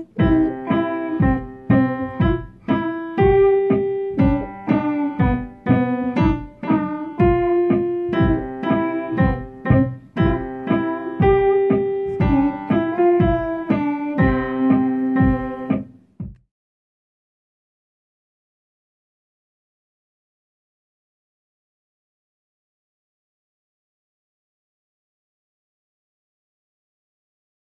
it.